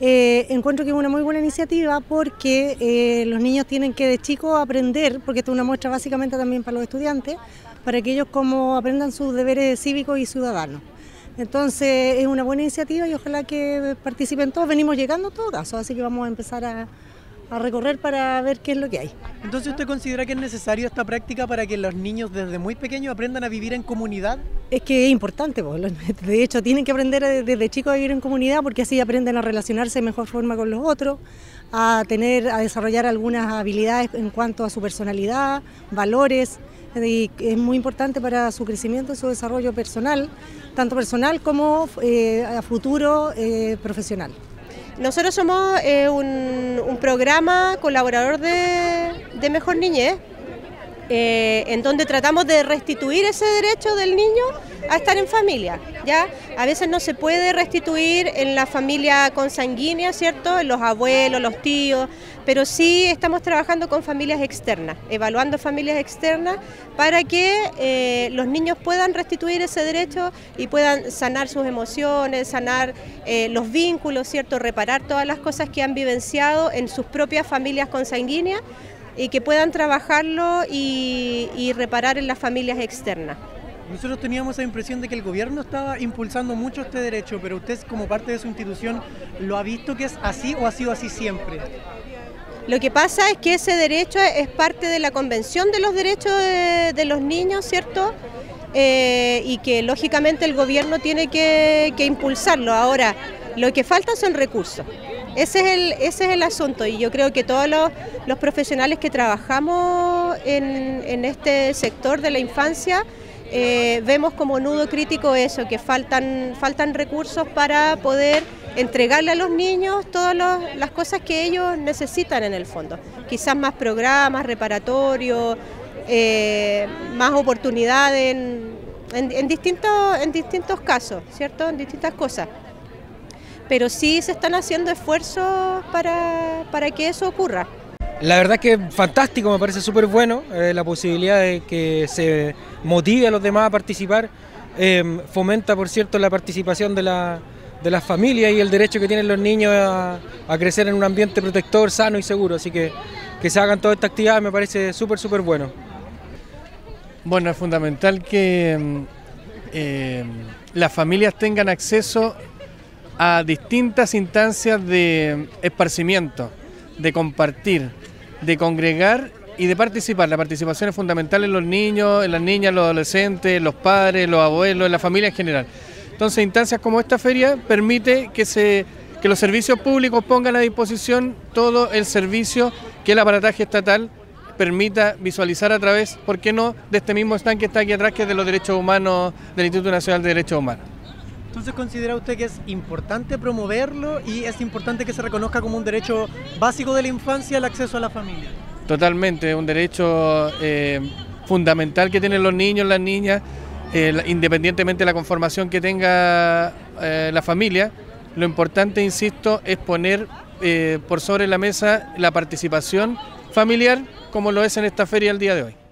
Eh, encuentro que es una muy buena iniciativa porque eh, los niños tienen que de chicos aprender, porque esto es una muestra básicamente también para los estudiantes, para que ellos como aprendan sus deberes cívicos y ciudadanos. Entonces es una buena iniciativa y ojalá que participen todos. Venimos llegando caso, así que vamos a empezar a, a recorrer para ver qué es lo que hay. Entonces, ¿usted considera que es necesario esta práctica para que los niños desde muy pequeños aprendan a vivir en comunidad? Es que es importante, de hecho tienen que aprender desde chicos a vivir en comunidad porque así aprenden a relacionarse de mejor forma con los otros, a tener, a desarrollar algunas habilidades en cuanto a su personalidad, valores, y es muy importante para su crecimiento y su desarrollo personal, tanto personal como eh, a futuro eh, profesional. Nosotros somos eh, un, programa colaborador de, Mejor Niñez, eh, en donde tratamos de restituir ese derecho del niño a estar en familia. ¿ya? A veces no se puede restituir en la familia consanguínea, ¿cierto? En los abuelos, los tíos, pero sí estamos trabajando con familias externas, evaluando familias externas para que eh, los niños puedan restituir ese derecho y puedan sanar sus emociones, sanar eh, los vínculos, ¿cierto? Reparar todas las cosas que han vivenciado en sus propias familias consanguíneas y que puedan trabajarlo y reparar en las familias externas. Nosotros teníamos esa impresión de que el gobierno estaba impulsando mucho este derecho, pero usted como parte de su institución, ¿lo ha visto que es así o ha sido así siempre? Lo que pasa es que ese derecho es parte de la Convención de los Derechos de, los Niños, ¿cierto? Eh, y que lógicamente el gobierno tiene que, impulsarlo. Ahora, lo que falta son recursos. Ese es el, ese es el asunto y yo creo que todos los, profesionales que trabajamos en, en este sector de la infancia, eh, vemos como nudo crítico eso, que faltan, faltan recursos para poder entregarle a los niños todas las cosas que ellos necesitan en el fondo. Quizás más programas reparatorios, eh, más oportunidades en, distintos, en distintos casos, ¿cierto? En distintas cosas. Pero sí se están haciendo esfuerzos para, para que eso ocurra. La verdad que fantástico, me parece súper bueno eh, la posibilidad de que se motive a los demás a participar. Em, fomenta, por cierto, la participación de, la, de las familias y el derecho que tienen los niños a, crecer en un ambiente protector, sano y seguro. Así que que se hagan todas estas actividades me parece súper, súper bueno. Bueno, es fundamental que em, em, las familias tengan acceso a distintas instancias de esparcimiento, de compartir de congregar y de participar. La participación es fundamental en los niños, en las niñas, los adolescentes, los padres, los abuelos, en la familia en general. Entonces, instancias como esta feria permite que, se, que los servicios públicos pongan a disposición todo el servicio que el aparataje estatal permita visualizar a través, ¿por qué no?, de este mismo stand que está aquí atrás, que es de los derechos humanos del Instituto Nacional de Derechos Humanos. Entonces, ¿considera usted que es importante promoverlo y es importante que se reconozca como un derecho básico de la infancia el acceso a la familia? Totalmente, un derecho eh, fundamental que tienen los niños, las niñas, eh, independientemente de la conformación que tenga eh, la familia. Lo importante, insisto, es poner por sobre la mesa la participación familiar como lo es en esta feria el día de hoy.